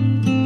Bye.